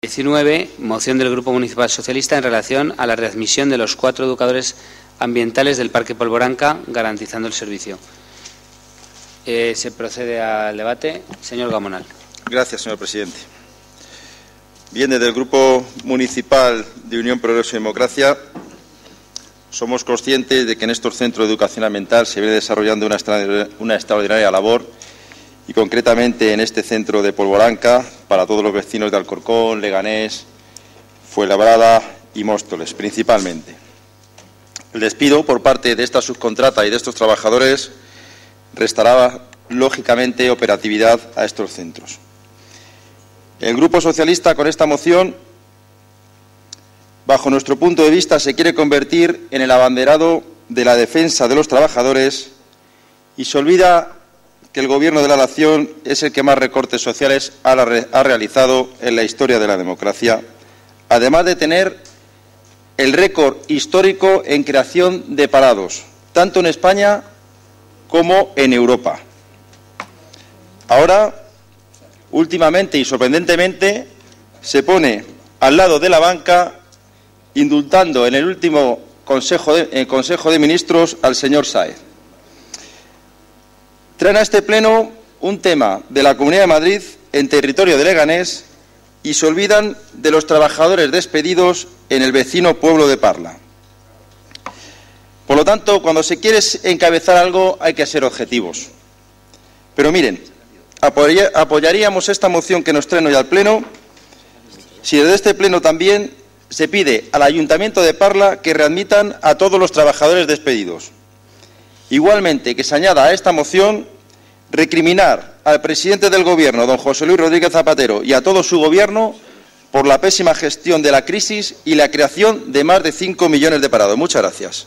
19. Moción del Grupo Municipal Socialista en relación a la readmisión de los cuatro educadores ambientales del Parque Polvoranca, garantizando el servicio. Eh, se procede al debate. Señor Gamonal. Gracias, señor presidente. Bien, desde el Grupo Municipal de Unión Progreso y Democracia somos conscientes de que en estos centros de educación ambiental se viene desarrollando una extraordinaria labor y concretamente en este centro de Polvoranca para todos los vecinos de Alcorcón, Leganés, Fuenlabrada y Móstoles, principalmente. El despido por parte de esta subcontrata y de estos trabajadores restará, lógicamente, operatividad a estos centros. El Grupo Socialista, con esta moción, bajo nuestro punto de vista, se quiere convertir en el abanderado de la defensa de los trabajadores y se olvida que el Gobierno de la Nación es el que más recortes sociales ha, realizado en la historia de la democracia, además de tener el récord histórico en creación de parados, tanto en España como en Europa. Ahora, últimamente y sorprendentemente, se pone al lado de la banca indultando en el último Consejo de, Consejo de Ministros al señor Sáez. Traen a este pleno un tema de la Comunidad de Madrid en territorio de Leganés y se olvidan de los trabajadores despedidos en el vecino pueblo de Parla. Por lo tanto, cuando se quiere encabezar algo hay que ser objetivos. Pero miren, apoyaríamos esta moción que nos traen hoy al Pleno si desde este Pleno también se pide al Ayuntamiento de Parla que readmitan a todos los trabajadores despedidos. Igualmente, que se añada a esta moción recriminar al presidente del Gobierno, don José Luis Rodríguez Zapatero, y a todo su Gobierno por la pésima gestión de la crisis y la creación de más de cinco millones de parados. Muchas gracias.